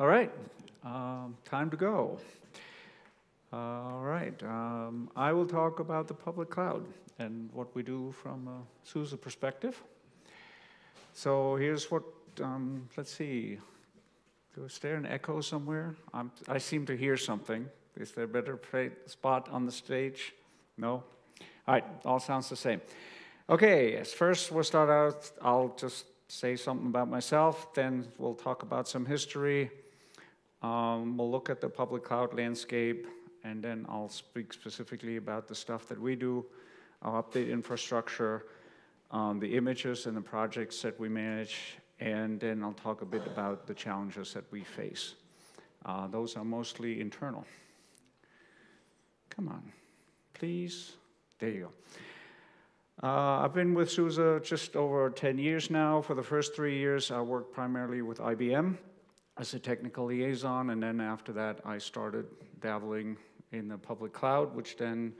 All right, um, time to go. All right, um, I will talk about the public cloud and what we do from a SUSE perspective. So here's what, um, let's see, is there an echo somewhere? I'm, i seem to hear something. Is there a better spot on the stage? No? All right, all sounds the same. Okay, first we'll start out, I'll just say something about myself, then we'll talk about some history. Um, we'll look at the public cloud landscape, and then I'll speak specifically about the stuff that we do, our update infrastructure, um, the images and the projects that we manage, and then I'll talk a bit about the challenges that we face. Uh, those are mostly internal. Come on, please. There you go. Uh, I've been with SUSE just over 10 years now. For the first three years, I worked primarily with IBM as a technical liaison, and then after that, I started dabbling in the public cloud, which then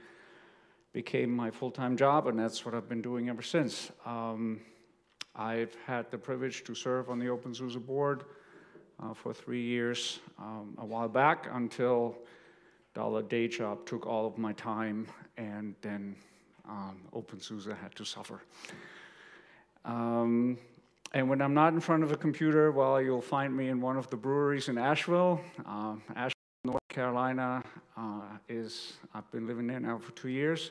became my full-time job, and that's what I've been doing ever since. Um, I've had the privilege to serve on the OpenSUSE board uh, for three years um, a while back until the day job took all of my time, and then um, OpenSUSE had to suffer. Um, and when I'm not in front of a computer, well, you'll find me in one of the breweries in Asheville. Uh, Asheville, North Carolina uh, is, I've been living there now for two years,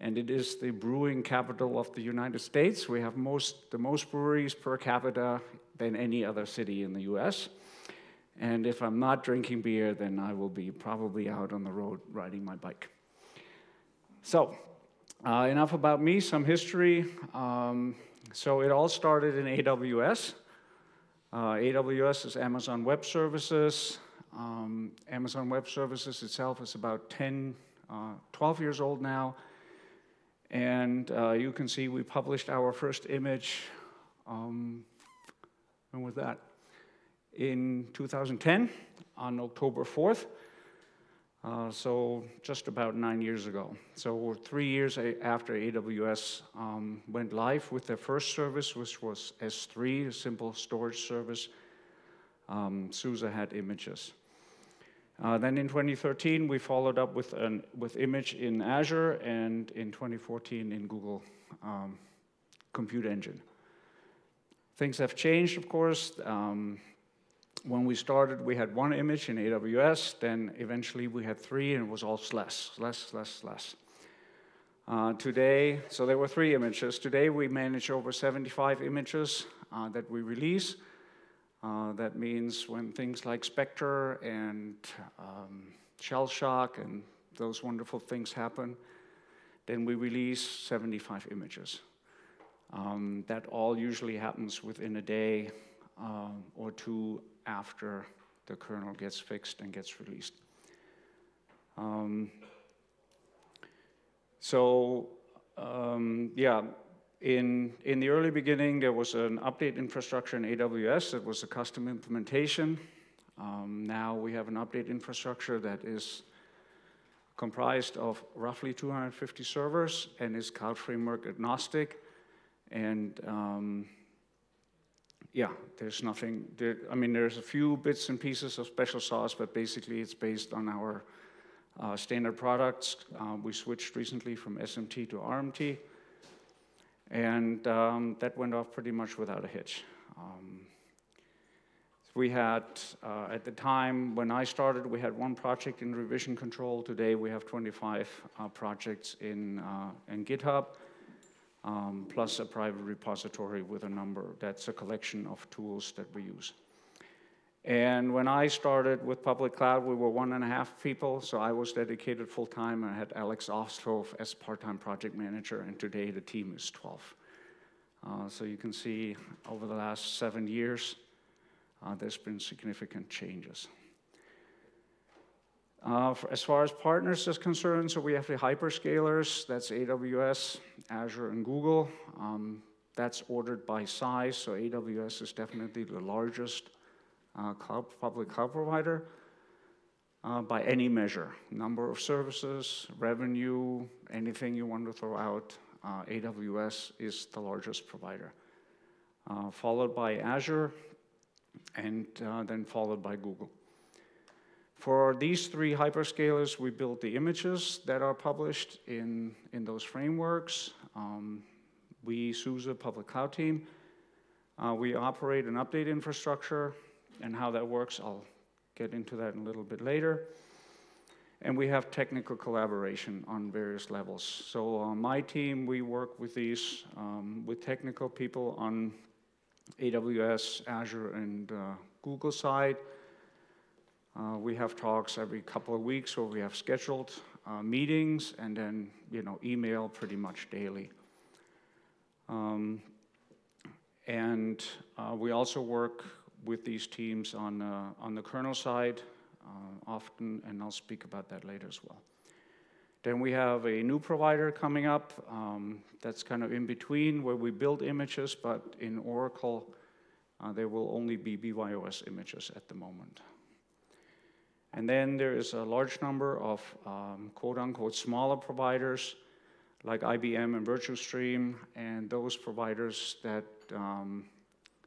and it is the brewing capital of the United States. We have most, the most breweries per capita than any other city in the US. And if I'm not drinking beer, then I will be probably out on the road riding my bike. So, uh, enough about me, some history. Um, so it all started in AWS. Uh, AWS is Amazon Web Services. Um, Amazon Web Services itself is about 10, uh, 12 years old now. And uh, you can see we published our first image, um, when was that? In 2010, on October 4th. Uh, so just about nine years ago. So three years after AWS um, went live with their first service, which was S3, a simple storage service, um, SUSE had images. Uh, then in 2013, we followed up with, an, with image in Azure and in 2014 in Google um, Compute Engine. Things have changed, of course. Um, when we started, we had one image in AWS, then eventually we had three, and it was all less, less, less, less. Uh, today, so there were three images. Today we manage over 75 images uh, that we release. Uh, that means when things like Spectre and um, Shell Shock and those wonderful things happen, then we release 75 images. Um, that all usually happens within a day um, or two after the kernel gets fixed and gets released. Um, so um, yeah, in, in the early beginning, there was an update infrastructure in AWS that was a custom implementation. Um, now we have an update infrastructure that is comprised of roughly 250 servers and is cloud framework agnostic. And um, yeah, there's nothing, there, I mean, there's a few bits and pieces of special sauce, but basically it's based on our uh, standard products. Uh, we switched recently from SMT to RMT, and um, that went off pretty much without a hitch. Um, we had, uh, at the time when I started, we had one project in revision control. Today we have 25 uh, projects in, uh, in GitHub um, plus a private repository with a number. That's a collection of tools that we use. And when I started with public cloud, we were one and a half people, so I was dedicated full time. I had Alex Osthoff as part-time project manager, and today the team is 12. Uh, so you can see over the last seven years, uh, there's been significant changes. Uh, for, as far as partners is concerned, so we have the hyperscalers, that's AWS, Azure, and Google. Um, that's ordered by size, so AWS is definitely the largest uh, cloud, public cloud provider uh, by any measure. Number of services, revenue, anything you want to throw out, uh, AWS is the largest provider. Uh, followed by Azure, and uh, then followed by Google. For these three hyperscalers, we built the images that are published in, in those frameworks. Um, we, SUSE Public Cloud Team, uh, we operate an update infrastructure, and how that works, I'll get into that in a little bit later. And we have technical collaboration on various levels. So on my team, we work with these, um, with technical people on AWS, Azure, and uh, Google side. Uh, we have talks every couple of weeks where we have scheduled uh, meetings and then, you know, email pretty much daily. Um, and uh, we also work with these teams on, uh, on the kernel side uh, often, and I'll speak about that later as well. Then we have a new provider coming up um, that's kind of in between where we build images, but in Oracle, there will only be BYOS images at the moment. And then there is a large number of um, quote unquote smaller providers like IBM and Virtustream, and those providers that um,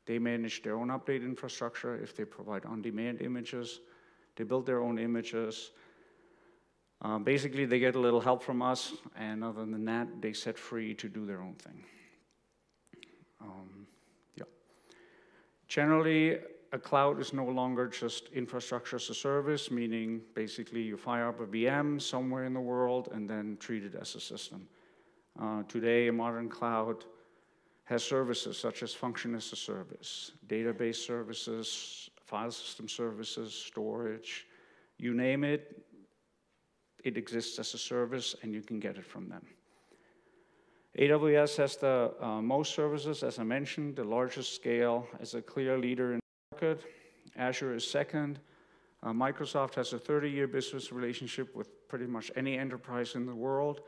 they manage their own update infrastructure if they provide on-demand images. They build their own images. Um, basically, they get a little help from us, and other than that, they set free to do their own thing. Um, yeah. Generally, a cloud is no longer just infrastructure as a service, meaning basically you fire up a VM somewhere in the world and then treat it as a system. Uh, today, a modern cloud has services such as function as a service, database services, file system services, storage, you name it, it exists as a service and you can get it from them. AWS has the uh, most services, as I mentioned, the largest scale as a clear leader in market. Azure is second. Uh, Microsoft has a 30-year business relationship with pretty much any enterprise in the world,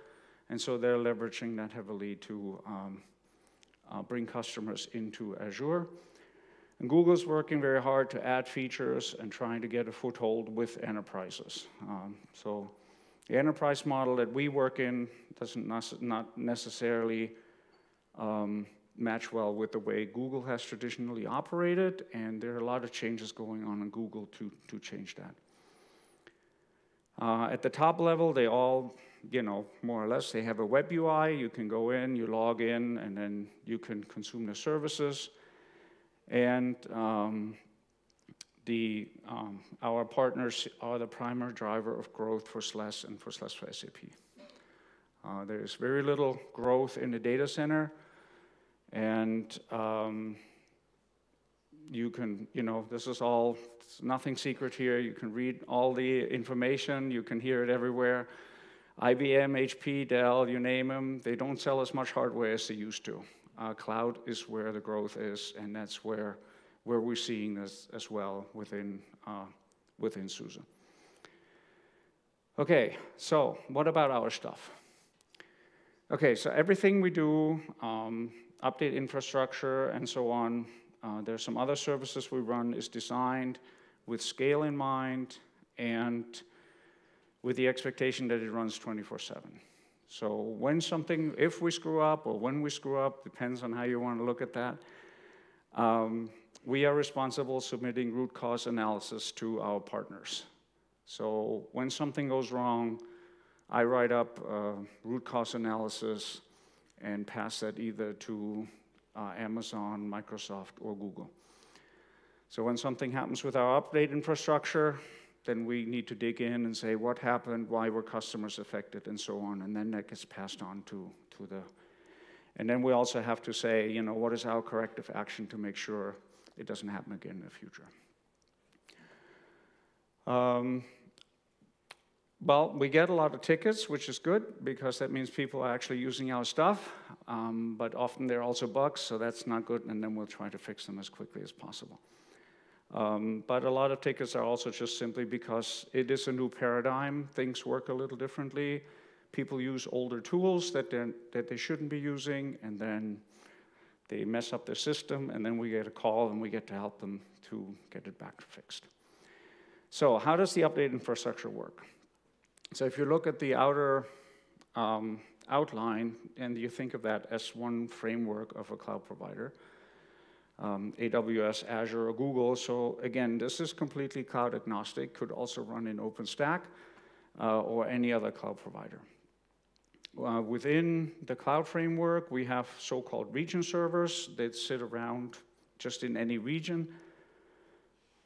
and so they're leveraging that heavily to um, uh, bring customers into Azure. And Google's working very hard to add features and trying to get a foothold with enterprises. Um, so the enterprise model that we work in doesn't not necessarily um, match well with the way Google has traditionally operated, and there are a lot of changes going on in Google to, to change that. Uh, at the top level, they all, you know, more or less, they have a web UI. You can go in, you log in, and then you can consume the services. And um, the, um, our partners are the primary driver of growth for SLES and for SLES for SAP. Uh, there's very little growth in the data center, and um, you can, you know, this is all, nothing secret here. You can read all the information, you can hear it everywhere. IBM, HP, Dell, you name them, they don't sell as much hardware as they used to. Uh, cloud is where the growth is, and that's where, where we're seeing this as well within, uh, within SUSE. Okay, so what about our stuff? Okay, so everything we do, um, update infrastructure and so on, uh, there's some other services we run is designed with scale in mind and with the expectation that it runs 24 7. So when something, if we screw up or when we screw up, depends on how you want to look at that, um, we are responsible submitting root cause analysis to our partners. So when something goes wrong, I write up a root cause analysis and pass that either to uh, Amazon, Microsoft, or Google. So when something happens with our update infrastructure, then we need to dig in and say what happened, why were customers affected, and so on. And then that gets passed on to, to the. And then we also have to say, you know, what is our corrective action to make sure it doesn't happen again in the future. Um, well, we get a lot of tickets, which is good because that means people are actually using our stuff. Um, but often there are also bugs, so that's not good, and then we'll try to fix them as quickly as possible. Um, but a lot of tickets are also just simply because it is a new paradigm. Things work a little differently. People use older tools that, that they shouldn't be using, and then they mess up their system, and then we get a call and we get to help them to get it back fixed. So, how does the update infrastructure work? So, if you look at the outer um, outline and you think of that as one framework of a cloud provider, um, AWS, Azure, or Google. So again, this is completely cloud agnostic, could also run in OpenStack uh, or any other cloud provider. Uh, within the cloud framework, we have so-called region servers that sit around just in any region.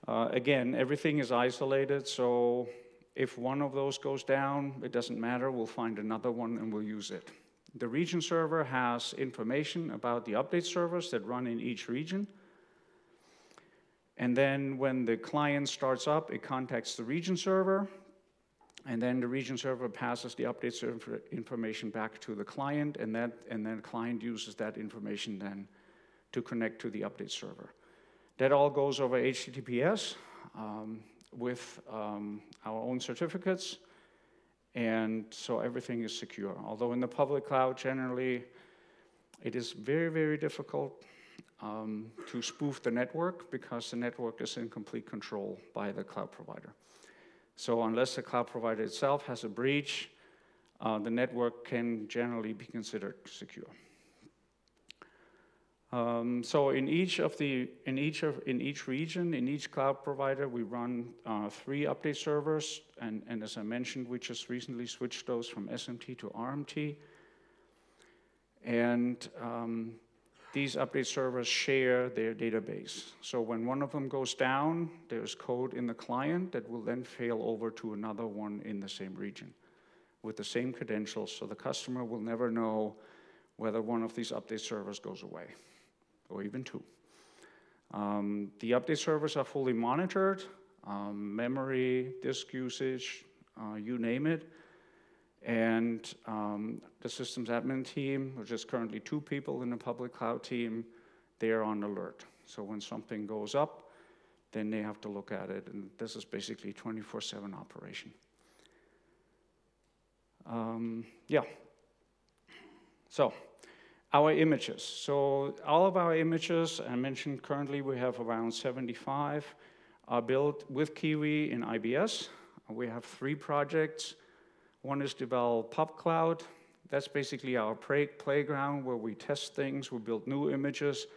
Uh, again, everything is isolated, so if one of those goes down, it doesn't matter, we'll find another one and we'll use it. The region server has information about the update servers that run in each region. And then when the client starts up, it contacts the region server, and then the region server passes the update server information back to the client, and, that, and then the client uses that information then to connect to the update server. That all goes over HTTPS um, with um, our own certificates, and so everything is secure. Although in the public cloud, generally, it is very, very difficult um, to spoof the network because the network is in complete control by the cloud provider. So unless the cloud provider itself has a breach, uh, the network can generally be considered secure. Um, so in each of the in each of in each region in each cloud provider we run uh, three update servers. And and as I mentioned we just recently switched those from SMT to RMT and um, these update servers share their database. So when one of them goes down, there's code in the client that will then fail over to another one in the same region with the same credentials, so the customer will never know whether one of these update servers goes away, or even two. Um, the update servers are fully monitored, um, memory, disk usage, uh, you name it. And um, the systems admin team, which is currently two people in the public cloud team, they are on alert. So when something goes up, then they have to look at it. And this is basically 24 7 operation. Um, yeah. So, our images. So, all of our images, I mentioned currently we have around 75, are built with Kiwi in IBS. We have three projects one is develop PubCloud. That's basically our play playground where we test things, we build new images.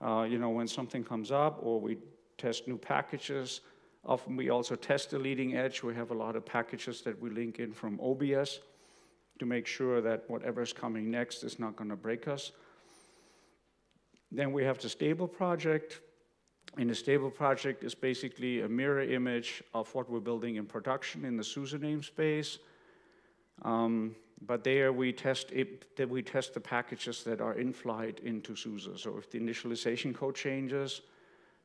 Uh, you know, when something comes up or we test new packages. Often we also test the leading edge. We have a lot of packages that we link in from OBS to make sure that whatever's coming next is not going to break us. Then we have the stable project. And the stable project is basically a mirror image of what we're building in production in the SUSE namespace. Um, but there we test it, that we test the packages that are in flight into SUSE. So if the initialization code changes,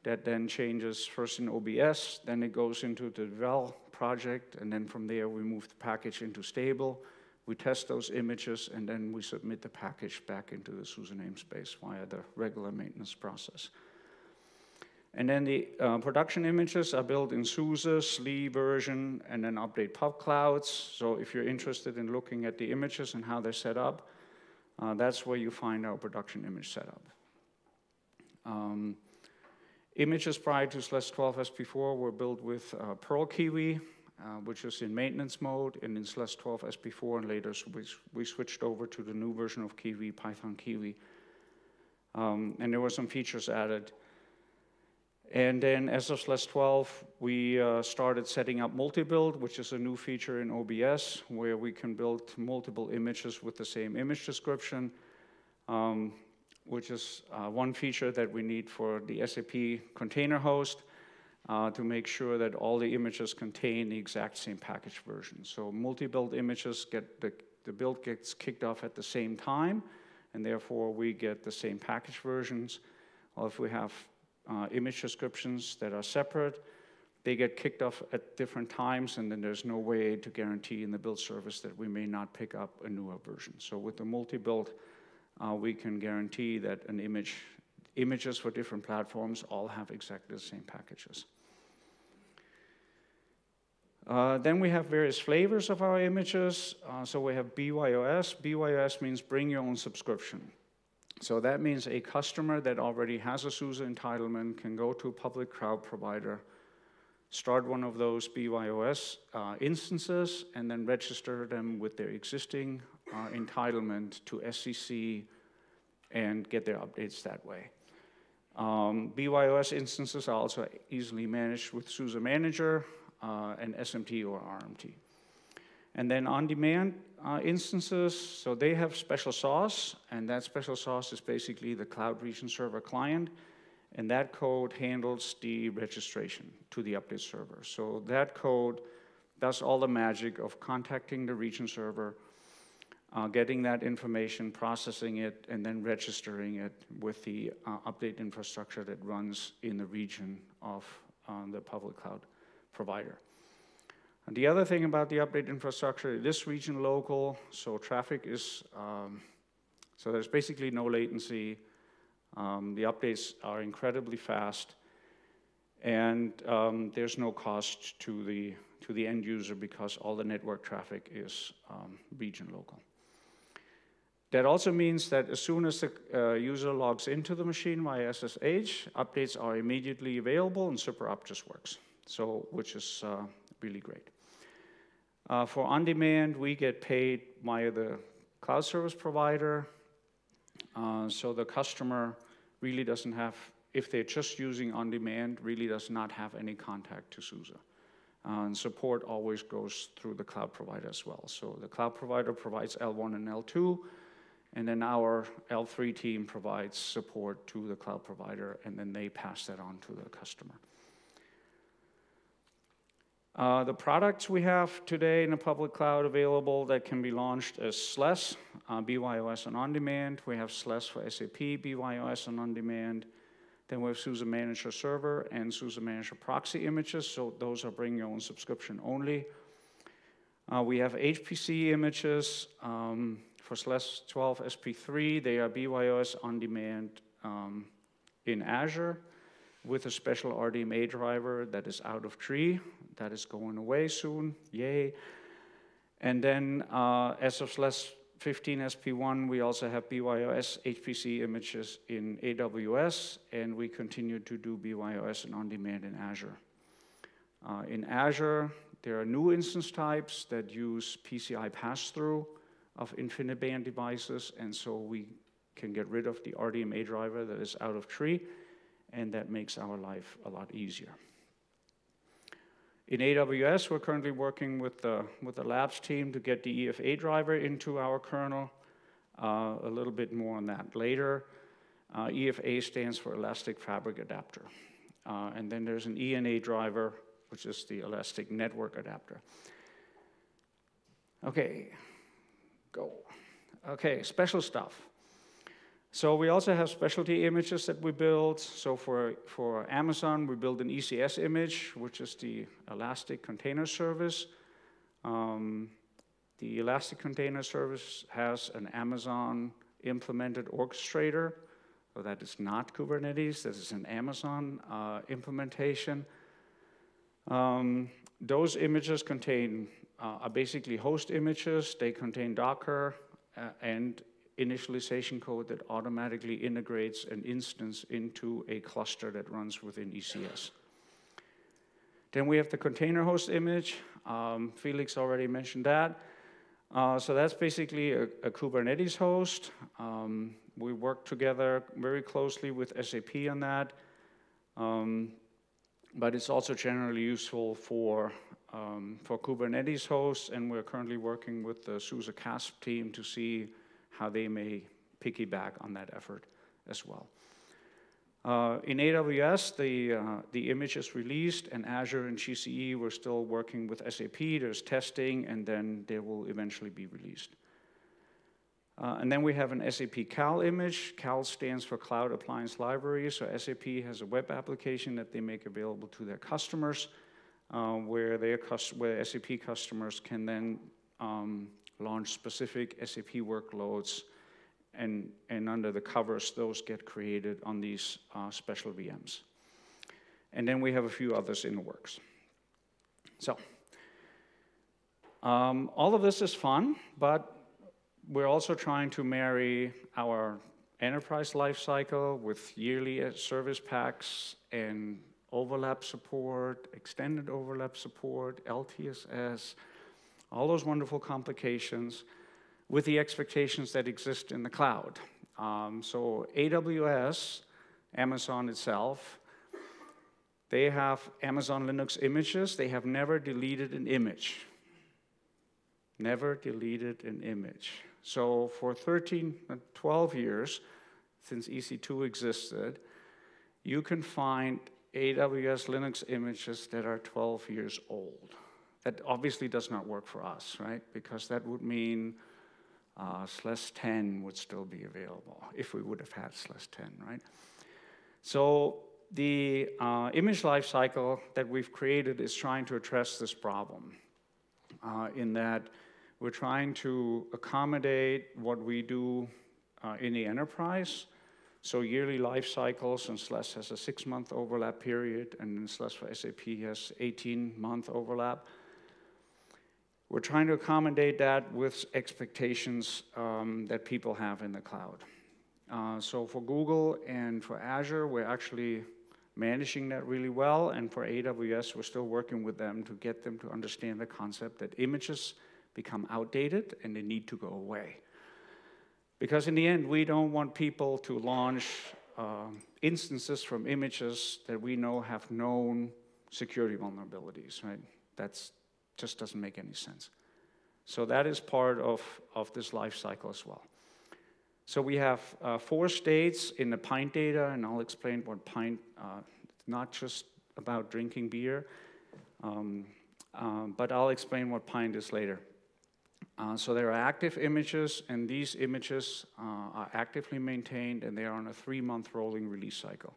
that then changes first in OBS, then it goes into the Devel project, and then from there we move the package into stable. We test those images, and then we submit the package back into the SUSE namespace via the regular maintenance process. And then the uh, production images are built in SUSE, SLE version, and then update PubClouds. So if you're interested in looking at the images and how they're set up, uh, that's where you find our production image setup. Um, images prior to SLES 12 SP4 were built with uh, Perl Kiwi, uh, which is in maintenance mode, and in SLES 12 SP4, and later we, we switched over to the new version of Kiwi, Python Kiwi. Um, and there were some features added. And then as of SLES 12, we uh, started setting up multi-build, which is a new feature in OBS, where we can build multiple images with the same image description, um, which is uh, one feature that we need for the SAP container host uh, to make sure that all the images contain the exact same package version. So multi-build images get, the, the build gets kicked off at the same time, and therefore we get the same package versions. Or if we have uh, image descriptions that are separate. They get kicked off at different times, and then there's no way to guarantee in the build service that we may not pick up a newer version. So with the multi-build, uh, we can guarantee that an image, images for different platforms all have exactly the same packages. Uh, then we have various flavors of our images. Uh, so we have BYOS. BYOS means bring your own subscription. So that means a customer that already has a SUSE entitlement can go to a public cloud provider, start one of those BYOS uh, instances, and then register them with their existing uh, entitlement to SCC and get their updates that way. Um, BYOS instances are also easily managed with SUSE Manager uh, and SMT or RMT. And then on-demand uh, instances, so they have special sauce, and that special sauce is basically the Cloud Region Server client, and that code handles the registration to the update server. So that code does all the magic of contacting the region server, uh, getting that information, processing it, and then registering it with the uh, update infrastructure that runs in the region of uh, the public cloud provider. And the other thing about the update infrastructure, this region local, so traffic is, um, so there's basically no latency. Um, the updates are incredibly fast, and um, there's no cost to the, to the end user because all the network traffic is um, region local. That also means that as soon as the uh, user logs into the machine via SSH, updates are immediately available and zypper up just works, so, which is uh, really great. Uh, for on-demand, we get paid via the cloud service provider, uh, so the customer really doesn't have, if they're just using on-demand, really does not have any contact to SUSE. Uh, and support always goes through the cloud provider as well. So the cloud provider provides L1 and L2, and then our L3 team provides support to the cloud provider, and then they pass that on to the customer. Uh, the products we have today in the public cloud available that can be launched is SLES, uh, BYOS and on-demand. We have SLES for SAP, BYOS and on-demand. Then we have SUSE Manager Server and SUSE Manager Proxy images, so those are bring your own subscription only. Uh, we have HPC images, um, for SLES 12 SP3, they are BYOS on demand um, in Azure with a special RDMA driver that is out of tree. That is going away soon, yay. And then uh, as of SLES 15 SP1, we also have BYOS HPC images in AWS, and we continue to do BYOS and on-demand in Azure. Uh, in Azure, there are new instance types that use PCI pass-through, of InfiniBand devices, and so we can get rid of the RDMA driver that is out of tree, and that makes our life a lot easier. In AWS, we're currently working with the, with the labs team to get the EFA driver into our kernel. Uh, a little bit more on that later. Uh, EFA stands for Elastic Fabric Adapter. Uh, and then there's an ENA driver, which is the Elastic Network Adapter. Okay, go. Okay, special stuff. So we also have specialty images that we build. So for, for Amazon, we build an ECS image, which is the Elastic Container Service. Um, the Elastic Container Service has an Amazon implemented orchestrator. So that is not Kubernetes, that is an Amazon uh, implementation. Um, those images contain uh, are basically host images. They contain Docker uh, and initialization code that automatically integrates an instance into a cluster that runs within ECS. Then we have the container host image. Um, Felix already mentioned that. Uh, so that's basically a, a Kubernetes host. Um, we work together very closely with SAP on that. Um, but it's also generally useful for um, for Kubernetes hosts, and we're currently working with the SUSE CaaSP team to see how they may piggyback on that effort as well. Uh, in AWS, the, uh, the image is released, and Azure and GCE, we're still working with SAP. There's testing, and then they will eventually be released. Uh, and then we have an SAP CAL image. CAL stands for Cloud Appliance Library, so SAP has a web application that they make available to their customers uh, where, their where SAP customers can then um, launch specific SAP workloads and, and under the covers, those get created on these uh, special VMs. And then we have a few others in the works. So, um, all of this is fun, but we're also trying to marry our enterprise lifecycle with yearly uh, service packs and overlap support, extended overlap support, LTSS, all those wonderful complications with the expectations that exist in the cloud. Um, so AWS Amazon itself. They have Amazon Linux images. They have never deleted an image. Never deleted an image. So for 13, uh, 12 years, since EC2 existed, you can find AWS Linux images that are 12 years old. That obviously does not work for us, right? Because that would mean uh, SLES 10 would still be available if we would have had SLES 10, right? So the uh, image lifecycle that we've created is trying to address this problem uh, in that we're trying to accommodate what we do uh, in the enterprise. So yearly life cycles, and SLES has a six-month overlap period, and SLES for SAP has 18-month overlap. We're trying to accommodate that with expectations um, that people have in the cloud. Uh, so for Google and for Azure, we're actually managing that really well, and for AWS, we're still working with them to get them to understand the concept that images become outdated and they need to go away. Because in the end, we don't want people to launch uh, instances from images that we know have known security vulnerabilities, right? That's just doesn't make any sense. So that is part of, of this life cycle as well. So we have uh, four states in the pint data, and I'll explain what pint, uh, not just about drinking beer, um, um, but I'll explain what pint is later. Uh, so there are active images, and these images uh, are actively maintained, and they are on a three-month rolling release cycle.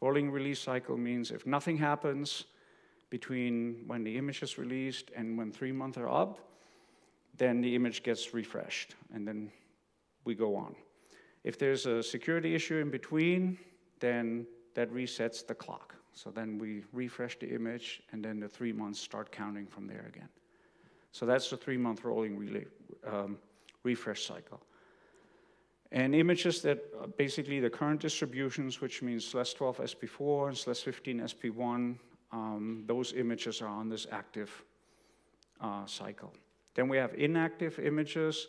Rolling release cycle means if nothing happens, between when the image is released and when three months are up, then the image gets refreshed and then we go on. If there's a security issue in between, then that resets the clock. So then we refresh the image and then the three months start counting from there again. So that's the three month rolling um, refresh cycle. And images that basically the current distributions, which means SLES 12 SP4 and SLES 15 SP1, um, those images are on this active uh, cycle. Then we have inactive images.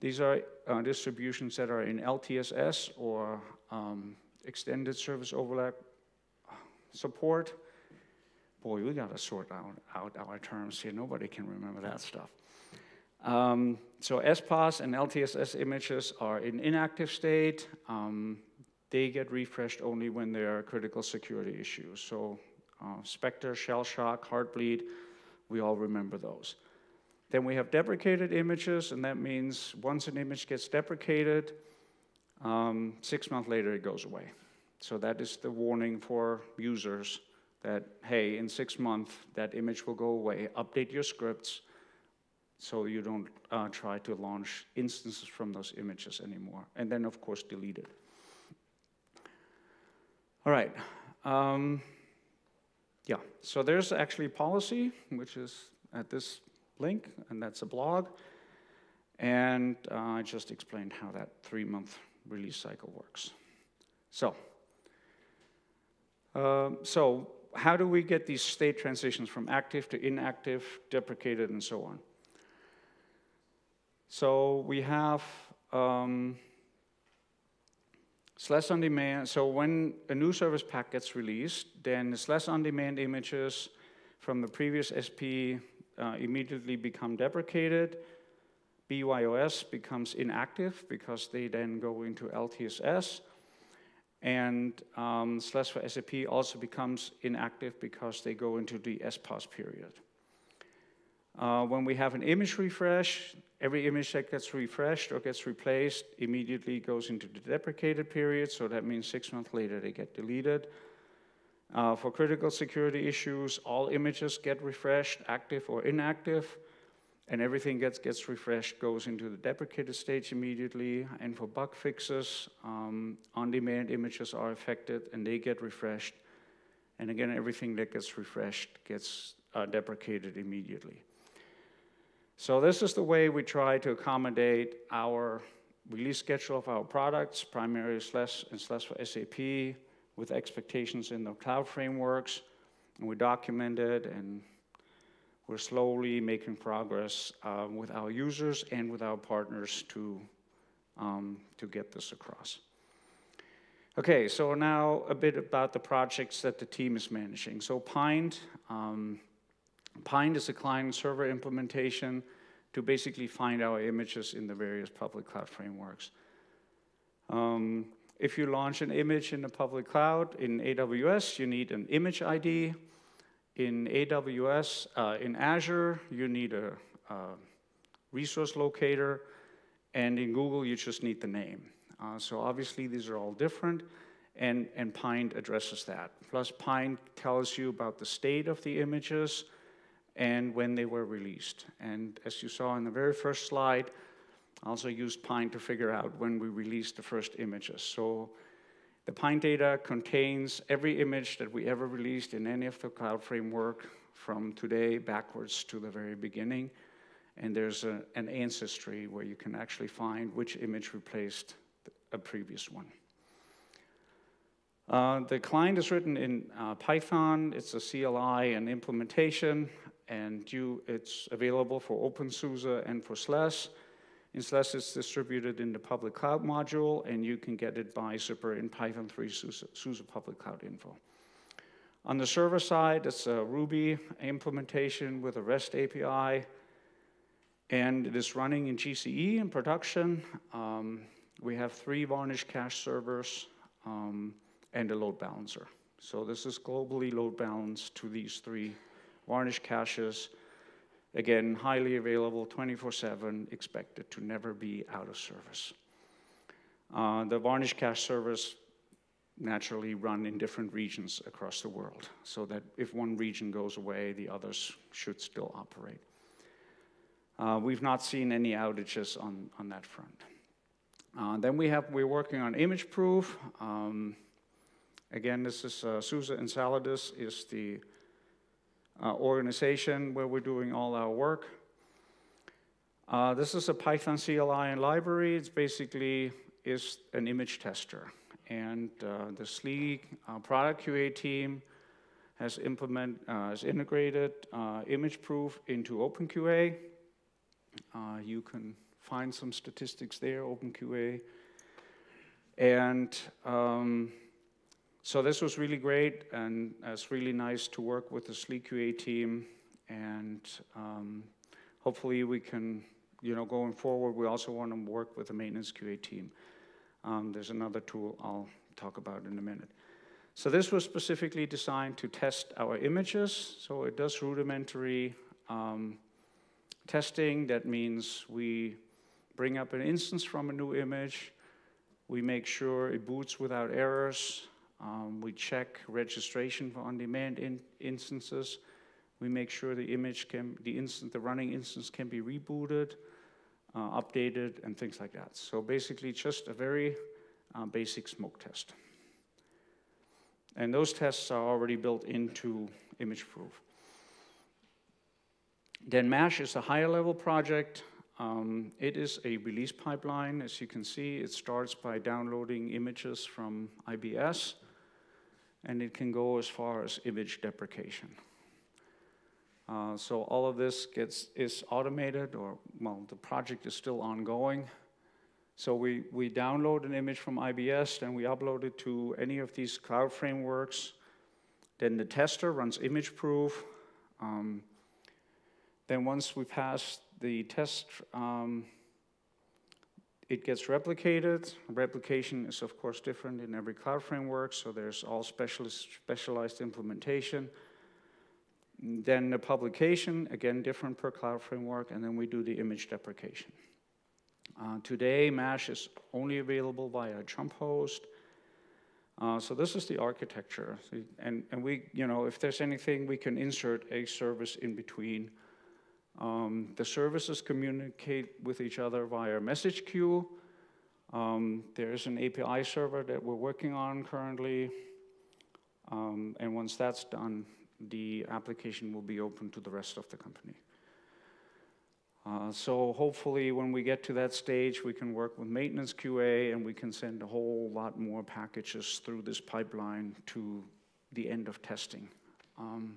These are uh, distributions that are in LTSS or um, extended service overlap support. Boy, we got to sort out, out our terms here. Nobody can remember that stuff. Um, so ESPOS and LTSS images are in inactive state. Um, they get refreshed only when there are critical security issues. So uh, Spectre, Shell Shock, Heartbleed, we all remember those. Then we have deprecated images, and that means once an image gets deprecated, um, six months later it goes away. So that is the warning for users that, hey, in six months that image will go away. Update your scripts so you don't uh, try to launch instances from those images anymore. And then, of course, delete it. All right. Um, yeah, so there's actually policy, which is at this link, and that's a blog. And uh, I just explained how that three-month release cycle works. So, uh, so how do we get these state transitions from active to inactive, deprecated, and so on? So we have um, SLES on demand, so when a new service pack gets released, then the SLES on demand images from the previous SP uh, immediately become deprecated. BYOS becomes inactive because they then go into LTSS. And um, SLES for SAP also becomes inactive because they go into the ESPOS period. Uh, when we have an image refresh, every image that gets refreshed or gets replaced immediately goes into the deprecated period, so that means six months later they get deleted. Uh, for critical security issues, all images get refreshed, active or inactive, and everything gets, gets refreshed, goes into the deprecated stage immediately. And for bug fixes, um, on-demand images are affected and they get refreshed. And again, everything that gets refreshed gets uh, deprecated immediately. So this is the way we try to accommodate our release schedule of our products, primarily SLES and SLES for SAP, with expectations in the cloud frameworks. And we document it, and we're slowly making progress uh, with our users and with our partners to, um, to get this across. Okay, so now a bit about the projects that the team is managing. So pint, um, pint is a client server implementation to basically find our images in the various public cloud frameworks. Um, if you launch an image in the public cloud in AWS, you need an image ID. In AWS, uh, in Azure, you need a, a, resource locator. And in Google, you just need the name. Uh, so obviously, these are all different. And, and pint addresses that. Plus, pint tells you about the state of the images, and when they were released. And as you saw in the very first slide, I also used pint to figure out when we released the first images. So the pint data contains every image that we ever released in any of the cloud framework from today backwards to the very beginning. And there's a, an ancestry where you can actually find which image replaced a previous one. Uh, the client is written in uh, Python. It's a CLI and implementation and you, it's available for OpenSUSE and for SLES. In SLES, it's distributed in the public cloud module, and you can get it by zypper in Python 3 SUSE, SUSE Public Cloud Info. On the server side, it's a Ruby implementation with a REST API, and it is running in GCE in production. Um, we have three Varnish cache servers um, and a load balancer. So this is globally load balanced to these three Varnish caches, again, highly available 24-7, expected to never be out of service. Uh, the Varnish cache servers naturally run in different regions across the world, so that if one region goes away, the others should still operate. Uh, we've not seen any outages on, on that front. Uh, then we have, we're working on image proof. Um, again, this is uh, SUSE Enceladus is the uh, organization where we're doing all our work. Uh, this is a Python CLI and library. It's basically is an image tester. And uh, the SLE uh, product QA team has, implement, uh, has integrated uh, image proof into OpenQA. you can find some statistics there, OpenQA. And um, so this was really great, and it's really nice to work with the SLE QA team, and um, hopefully we can, you know, going forward, we also want to work with the maintenance QA team. Um, there's another tool I'll talk about in a minute. So this was specifically designed to test our images, so it does rudimentary um, testing. That means we bring up an instance from a new image, we make sure it boots without errors, um, we check registration for on-demand in instances. We make sure the image can, the instance, the running instance can be rebooted, uh, updated, and things like that. So basically just a very uh, basic smoke test. And those tests are already built into image proof. Then MASH is a higher level project. Um, it is a release pipeline. As you can see, it starts by downloading images from IBS and it can go as far as image deprecation. Uh, so all of this gets is automated, or well, the project is still ongoing. So we, we download an image from IBS, then we upload it to any of these cloud frameworks. Then the tester runs image proof. Um, then once we pass the test um, it gets replicated. Replication is, of course, different in every cloud framework, so there's all specialist, specialized implementation. Then the publication, again, different per cloud framework, and then we do the image deprecation. Uh, today, MASH is only available via jump host. Uh, so this is the architecture. And, and we, you know, if there's anything, we can insert a service in between um, the services communicate with each other via message queue. Um, there's an API server that we're working on currently. Um, and once that's done, the application will be open to the rest of the company. Uh, so hopefully when we get to that stage, we can work with maintenance QA and we can send a whole lot more packages through this pipeline to the end of testing. Um,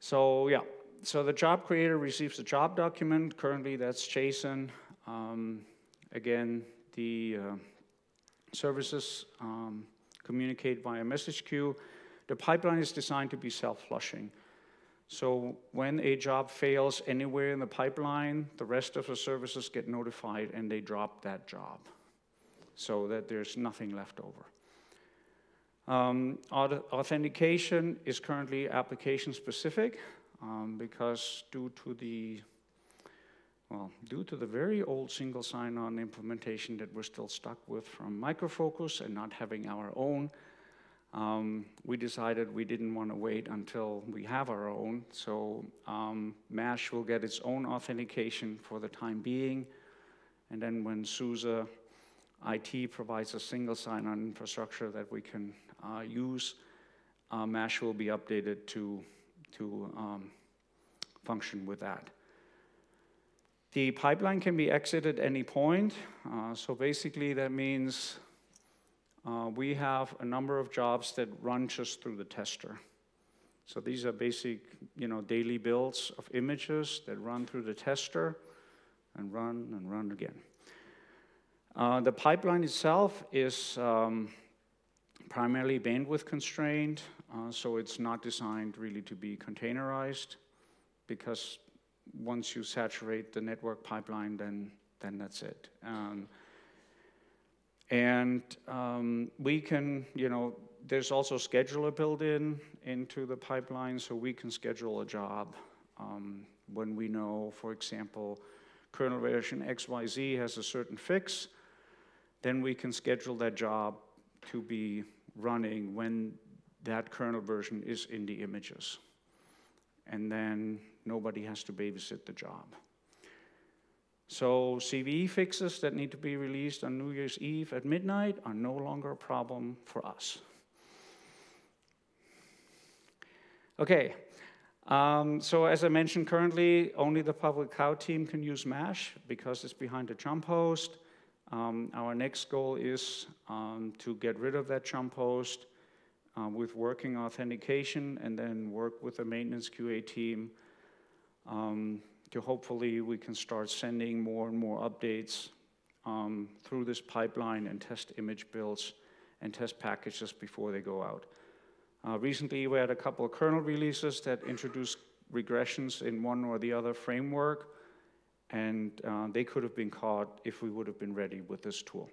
so yeah, so the job creator receives a job document. Currently, that's JSON. Um, again, the uh, services um, communicate via message queue. The pipeline is designed to be self-flushing. So when a job fails anywhere in the pipeline, the rest of the services get notified and they drop that job so that there's nothing left over. Um, authentication is currently application specific um, because due to the well, due to the very old single sign-on implementation that we're still stuck with from Micro Focus and not having our own, um, we decided we didn't want to wait until we have our own. So um, MASH will get its own authentication for the time being. And then when SUSE IT provides a single sign-on infrastructure that we can use, uh, MASH will be updated to, to um, function with that. The pipeline can be exited any point. Uh, so basically that means uh, we have a number of jobs that run just through the tester. So these are basic, you know, daily builds of images that run through the tester and run and run again. Uh, the pipeline itself is um, primarily bandwidth constrained, uh, so it's not designed really to be containerized because once you saturate the network pipeline, then, then that's it. Um, and um, we can, you know, there's also scheduler built in into the pipeline, so we can schedule a job um, when we know, for example, kernel version XYZ has a certain fix, then we can schedule that job to be running when that kernel version is in the images. And then nobody has to babysit the job. So CVE fixes that need to be released on New Year's Eve at midnight are no longer a problem for us. Okay, um, so as I mentioned, currently only the public cloud team can use MASH because it's behind a jump host. Um, our next goal is um, to get rid of that jump host uh, with working authentication and then work with the maintenance QA team um, to hopefully we can start sending more and more updates um, through this pipeline and test image builds and test packages before they go out. Uh, recently, we had a couple of kernel releases that introduced regressions in one or the other framework, and uh, they could have been caught if we would have been ready with this tool.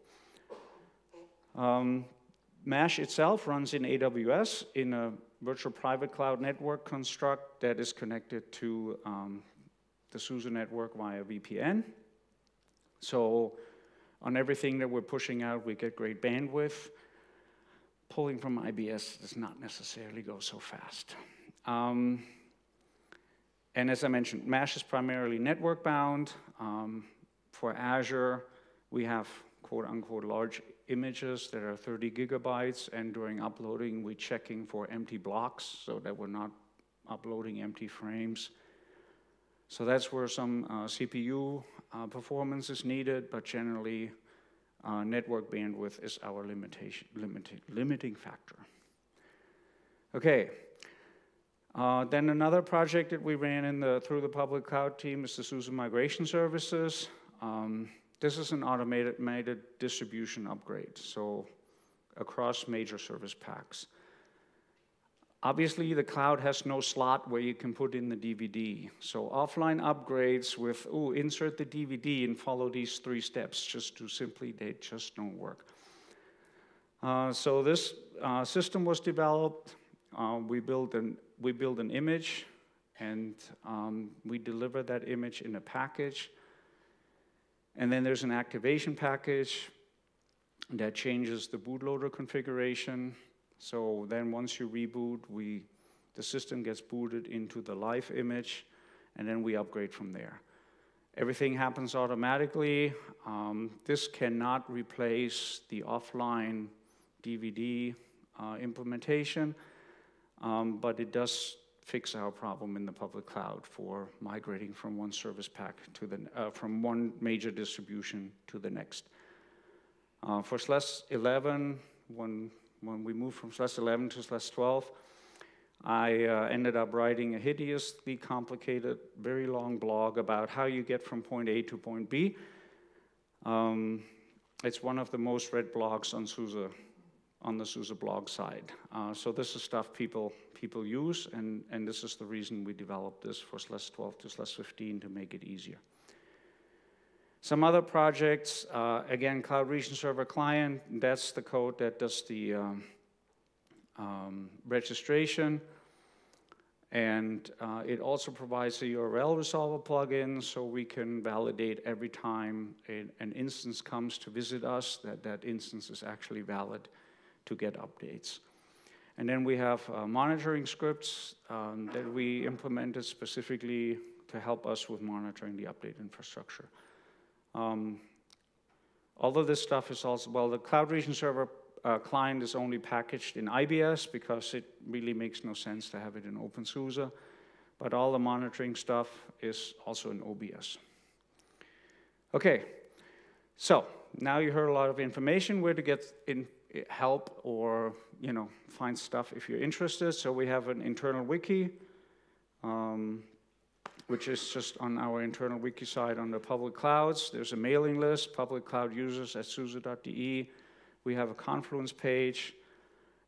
Um, MASH itself runs in AWS in a virtual private cloud network construct that is connected to um, the SUSE network via VPN. So on everything that we're pushing out, we get great bandwidth. Pulling from IBS does not necessarily go so fast. Um, and as I mentioned, MASH is primarily network bound. Um, for Azure, we have quote unquote large images that are 30 gigabytes, and during uploading, we're checking for empty blocks so that we're not uploading empty frames. So that's where some uh, CPU uh, performance is needed, but generally, uh, network bandwidth is our limitation, limiting, limiting factor. Okay. Uh, then another project that we ran in the, through the public cloud team is the SUSE migration services. Um, this is an automated distribution upgrade, so across major service packs. Obviously, the cloud has no slot where you can put in the DVD. So offline upgrades with, oh, insert the DVD and follow these three steps just to simply, they just don't work. Uh, so this uh, system was developed. Uh, we, built an, we build an image and um, we deliver that image in a package and then there's an activation package that changes the bootloader configuration. So then once you reboot, we, the system gets booted into the live image, and then we upgrade from there. Everything happens automatically. Um, this cannot replace the offline DVD uh, implementation, um, but it does fix our problem in the public cloud for migrating from one service pack to the, uh, from one major distribution to the next. Uh, for SLES 11, when, when we moved from SLES 11 to SLES 12, I uh, ended up writing a hideously complicated, very long blog about how you get from point A to point B. Um, it's one of the most read blogs on SUSE, on the SUSE blog side. Uh, so this is stuff people people use, and, and this is the reason we developed this for SLES 12 to SLES 15 to make it easier. Some other projects, uh, again, Cloud Region Server Client, that's the code that does the um, um, registration. And uh, it also provides a URL resolver plugin so we can validate every time an instance comes to visit us that that instance is actually valid to get updates. And then we have uh, monitoring scripts um, that we implemented specifically to help us with monitoring the update infrastructure. Um, all of this stuff is also, well, the Cloud Region Server uh, client is only packaged in IBS because it really makes no sense to have it in OpenSUSE. But all the monitoring stuff is also in OBS. Okay, so now you heard a lot of information where to get in help or you know find stuff if you're interested. So we have an internal wiki, um, which is just on our internal wiki site on the public clouds. There's a mailing list, public cloud users at SUSE.de. We have a Confluence page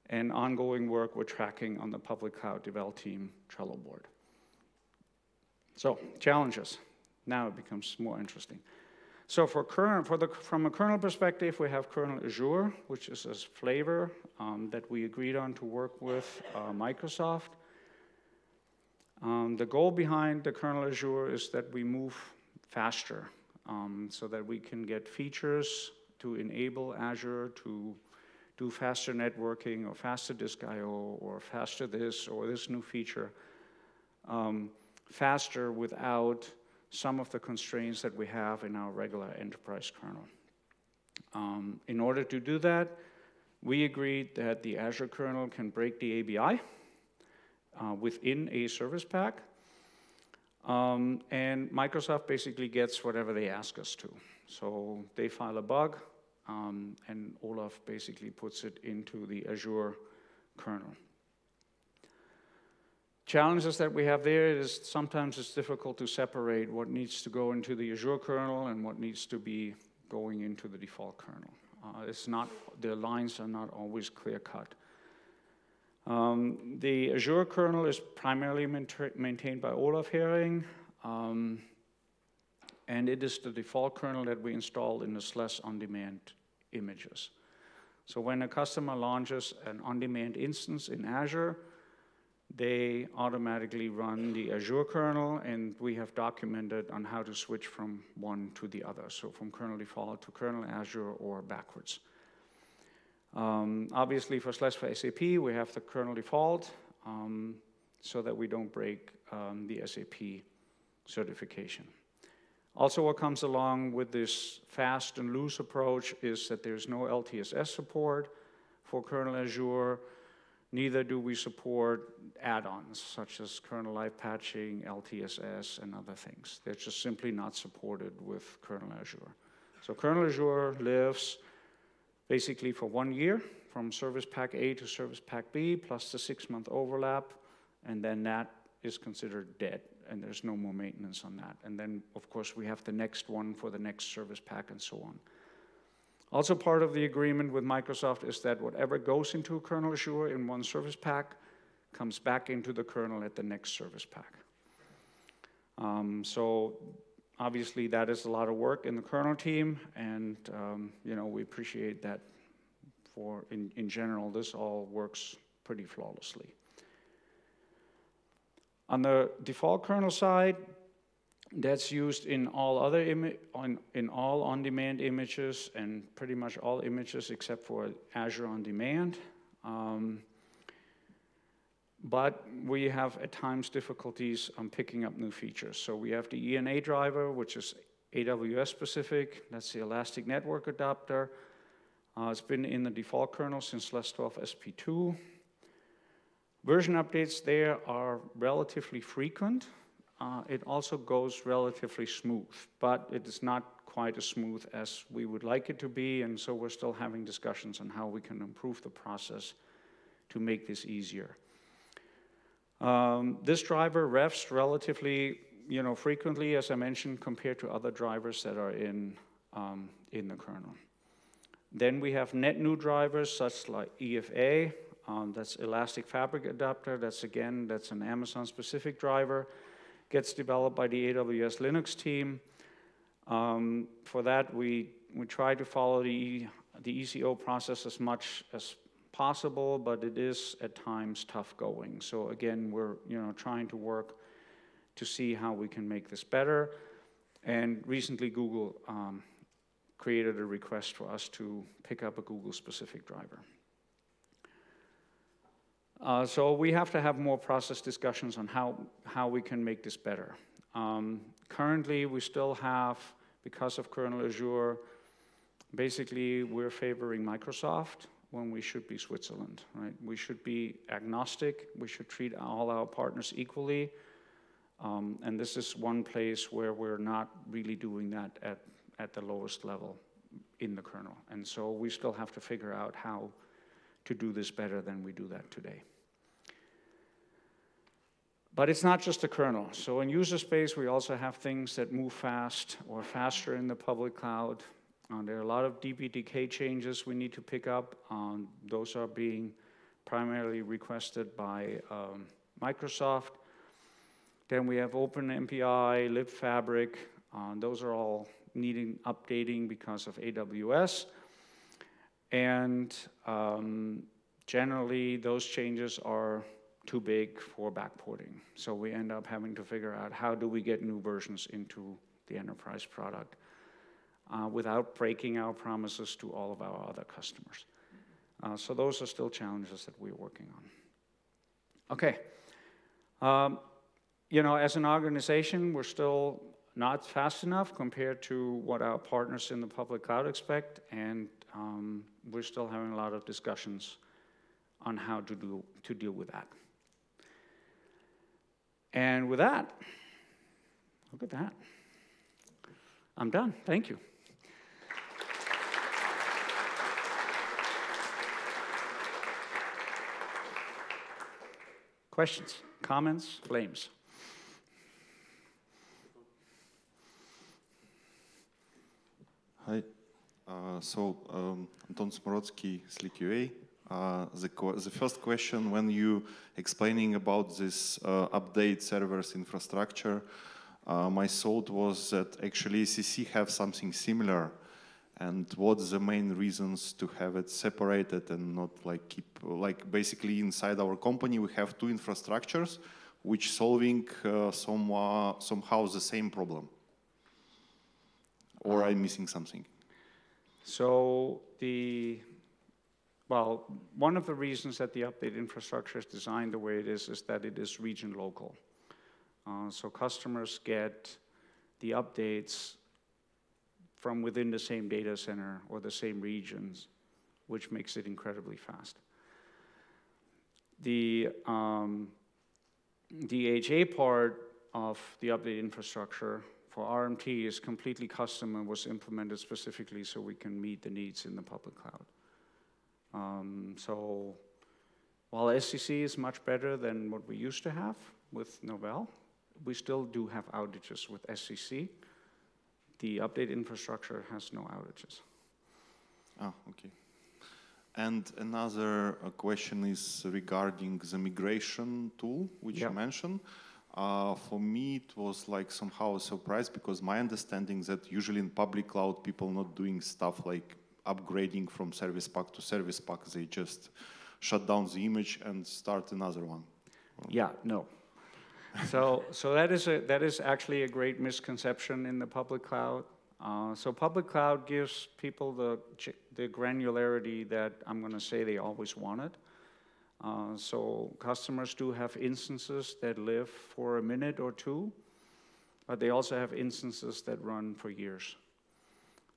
and ongoing work we're tracking on the public cloud devel team Trello board. So challenges. Now it becomes more interesting. So for current, for the, from a kernel perspective, we have kernel Azure, which is a flavor um, that we agreed on to work with uh, Microsoft. Um, the goal behind the kernel Azure is that we move faster um, so that we can get features to enable Azure to do faster networking or faster disk I.O. or faster this or this new feature um, faster without some of the constraints that we have in our regular enterprise kernel. Um, in order to do that, we agreed that the Azure kernel can break the ABI uh, within a service pack, um, and Microsoft basically gets whatever they ask us to. So they file a bug, um, and Olaf basically puts it into the Azure kernel. Challenges that we have there is sometimes it's difficult to separate what needs to go into the Azure kernel and what needs to be going into the default kernel. Uh, it's not, the lines are not always clear cut. Um, the Azure kernel is primarily maintained by Olaf Hering. Um, and it is the default kernel that we install in the SLES on-demand images. So when a customer launches an on-demand instance in Azure, they automatically run the Azure kernel, and we have documented on how to switch from one to the other, so from kernel default to kernel Azure or backwards. Um, obviously, for SLES for SAP, we have the kernel default um, so that we don't break um, the SAP certification. Also, what comes along with this fast and loose approach is that there's no LTSS support for kernel Azure. Neither do we support add-ons such as kernel live patching, LTSS, and other things. They're just simply not supported with kernel Azure. So kernel Azure lives basically for one year from Service Pack A to Service Pack B, plus the six-month overlap, and then that is considered dead and there's no more maintenance on that. And then, of course, we have the next one for the next service pack and so on. Also part of the agreement with Microsoft is that whatever goes into a kernel Azure in one service pack comes back into the kernel at the next service pack. Um, so obviously that is a lot of work in the kernel team and um, you know we appreciate that for in, in general this all works pretty flawlessly. On the default kernel side, that's used in all other on, in all on-demand images and pretty much all images except for Azure on demand. Um, but we have at times difficulties on picking up new features. So we have the ENA driver, which is AWS specific. That's the Elastic Network Adapter. Uh, it's been in the default kernel since SLES 12 SP2. Version updates there are relatively frequent. Uh, it also goes relatively smooth, but it is not quite as smooth as we would like it to be, and so we're still having discussions on how we can improve the process to make this easier. Um, this driver refs relatively you know, frequently, as I mentioned, compared to other drivers that are in, um, in the kernel. Then we have net new drivers such like EFA, um, that's Elastic Fabric Adapter. That's again, that's an Amazon specific driver. Gets developed by the AWS Linux team. Um, for that, we, we try to follow the, the ECO process as much as possible, but it is at times tough going. So again, we're you know trying to work to see how we can make this better. And recently, Google um, created a request for us to pick up a Google-specific driver. Uh, so we have to have more process discussions on how, how we can make this better. Um, currently, we still have, because of kernel Azure, basically we're favoring Microsoft when we should be Switzerland, right? We should be agnostic. We should treat all our partners equally. Um, and this is one place where we're not really doing that at, at the lowest level in the kernel. And so we still have to figure out how to do this better than we do that today. But it's not just the kernel. So in user space, we also have things that move fast or faster in the public cloud. Uh, there are a lot of DPDK changes we need to pick up. Um, those are being primarily requested by um, Microsoft. Then we have OpenMPI, libfabric. Uh, those are all needing updating because of AWS. And um, generally, those changes are too big for backporting. So we end up having to figure out how do we get new versions into the enterprise product uh, without breaking our promises to all of our other customers. Uh, so those are still challenges that we're working on. Okay. Um, you know, as an organization, we're still not fast enough compared to what our partners in the public cloud expect, and um, we're still having a lot of discussions on how to, do, to deal with that. And with that, look at that. I'm done. Thank you. Questions, comments, flames? Hi. Uh, so, um, Anton Smorodsky, SlickUA. Uh, the, the first question, when you explaining about this uh, update servers infrastructure, uh, my thought was that actually SCC have something similar and what's the main reasons to have it separated and not like keep, like basically inside our company we have two infrastructures which solving uh, some, uh, somehow the same problem or I'm missing something? So the, well, one of the reasons that the update infrastructure is designed the way it is is that it is region local. Uh, so customers get the updates from within the same data center or the same regions, which makes it incredibly fast. The, um, the HA part of the update infrastructure for RMT is completely custom and was implemented specifically so we can meet the needs in the public cloud. Um, so while SCC is much better than what we used to have with Novell, we still do have outages with SCC. The update infrastructure has no outages. Oh, okay. And another uh, question is regarding the migration tool, which yep. you mentioned. Uh, for me, it was like somehow a surprise because my understanding that usually in public cloud, people not doing stuff like upgrading from service pack to service pack. They just shut down the image and start another one. Yeah, no. so, so that is a, that is actually a great misconception in the public cloud. Uh, so public cloud gives people the the granularity that I'm going to say they always wanted. Uh, so customers do have instances that live for a minute or two, but they also have instances that run for years.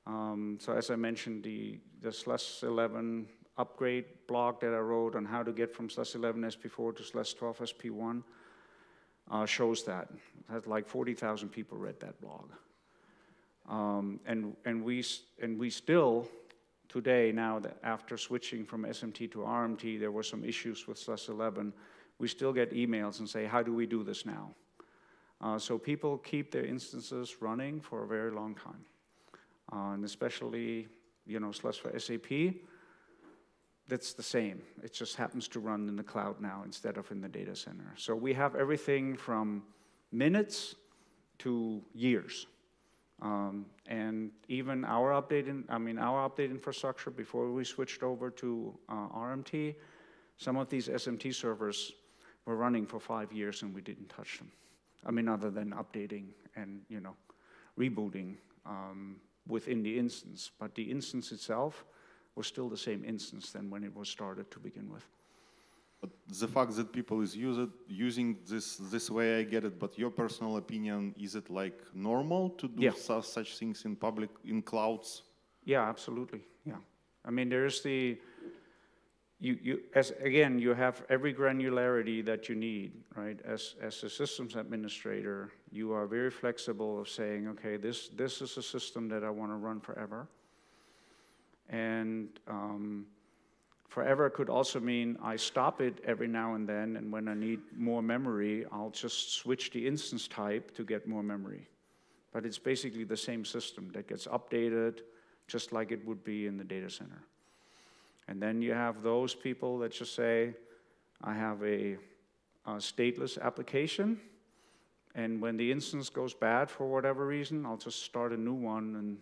Um, so as I mentioned, the, the SLES 11 upgrade blog that I wrote on how to get from SLES 11 SP4 to SLES 12 SP1 uh, shows that. Had like 40,000 people read that blog. Um, and, and, we, and we still today, now that after switching from SMT to RMT, there were some issues with SLES 11, we still get emails and say, how do we do this now? Uh, so people keep their instances running for a very long time. Uh, and especially you know, SLES for SAP, that's the same. It just happens to run in the cloud now instead of in the data center. So we have everything from minutes to years. Um, and even our update, I mean, our update infrastructure before we switched over to uh, RMT, some of these SMT servers were running for five years and we didn't touch them. I mean, other than updating and you know, rebooting um, within the instance, but the instance itself was still the same instance than when it was started to begin with. But the fact that people is use it, using this this way, I get it. But your personal opinion, is it like normal to do Yeah. su- such things in public in clouds? Yeah, absolutely. Yeah. I mean, there's the, you, you, as, again, you have every granularity that you need, right? As, as a systems administrator, you are very flexible of saying, okay, this, this is a system that I want to run forever. And um, forever could also mean I stop it every now and then, and when I need more memory, I'll just switch the instance type to get more memory. But it's basically the same system that gets updated, just like it would be in the data center. And then you have those people that just say, I have a, a stateless application, and when the instance goes bad for whatever reason, I'll just start a new one and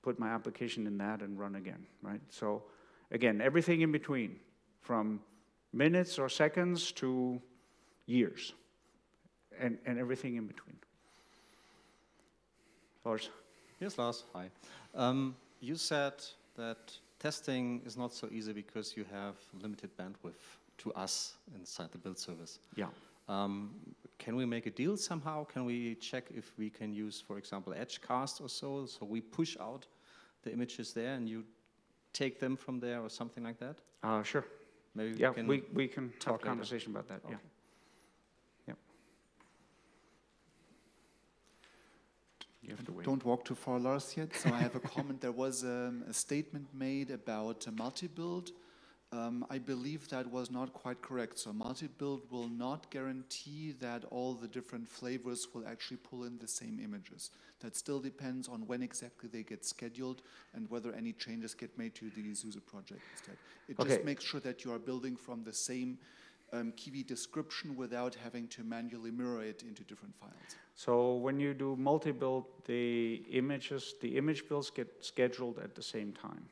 put my application in that and run again, right? So again, everything in between, from minutes or seconds to years, and, and everything in between. Lars? Yes, Lars. Hi. Um, you said that testing is not so easy because you have limited bandwidth to us inside the build service. Yeah. Um, can we make a deal somehow? Can we check if we can use, for example, Edgecast or so? So we push out the images there and you take them from there or something like that? Uh, sure. Maybe Yeah, we can. we, we can have talk a later. conversation about that, yeah. Okay. You have to wait. Don't walk too far, Lars, yet. So I have a comment. There was um, a statement made about multi-build. Um, I believe that was not quite correct. So multi-build will not guarantee that all the different flavors will actually pull in the same images. That still depends on when exactly they get scheduled and whether any changes get made to the user project instead. It Okay. just makes sure that you are building from the same um, Kiwi description without having to manually mirror it into different files. So when you do multi-build, the images, the image builds get scheduled at the same time.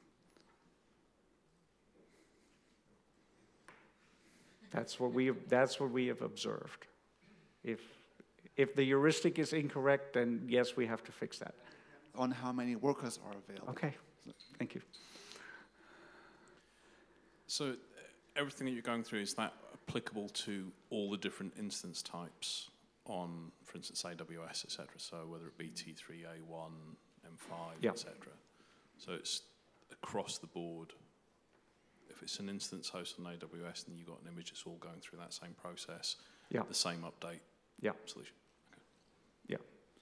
That's what we, that's what we have observed. If, if the heuristic is incorrect, then yes, we have to fix that. On how many workers are available. Okay, thank you. So uh, everything that you're going through, is that applicable to all the different instance types on, for instance, AWS, et cetera? So whether it be T3, A1, M5, Yeah. et cetera. So it's across the board. If it's an instance hosted on AWS and you've got an image, it's all going through that same process, Yeah. the same update Yeah. solution.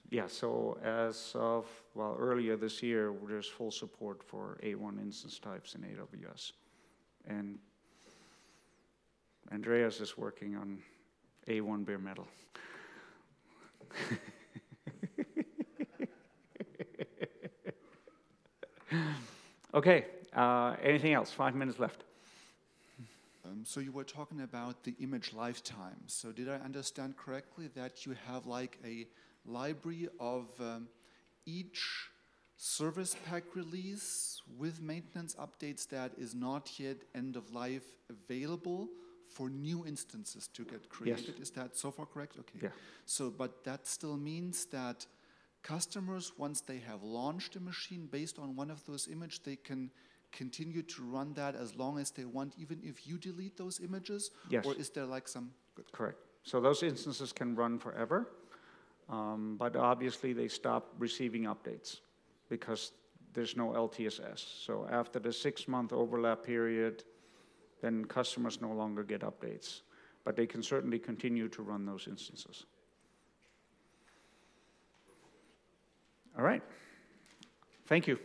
Yeah, so as of, well, earlier this year, there's full support for A1 instance types in AWS. And Andreas is working on A1 bare metal. Okay, uh, anything else? Five minutes left. Um, so you were talking about the image lifetime. So did I understand correctly that you have like a library of um, each service pack release with maintenance updates that is not yet end of life available for new instances to get created? Yes. Is that so far correct? Okay. Yeah. So, but that still means that customers, once they have launched a machine based on one of those images, they can continue to run that as long as they want, even if you delete those images? Yes. Or is there like some, good. Correct. So those instances can run forever, um, but obviously they stop receiving updates because there's no LTSS. So after the six-month overlap period, then customers no longer get updates, but they can certainly continue to run those instances. All right. Thank you.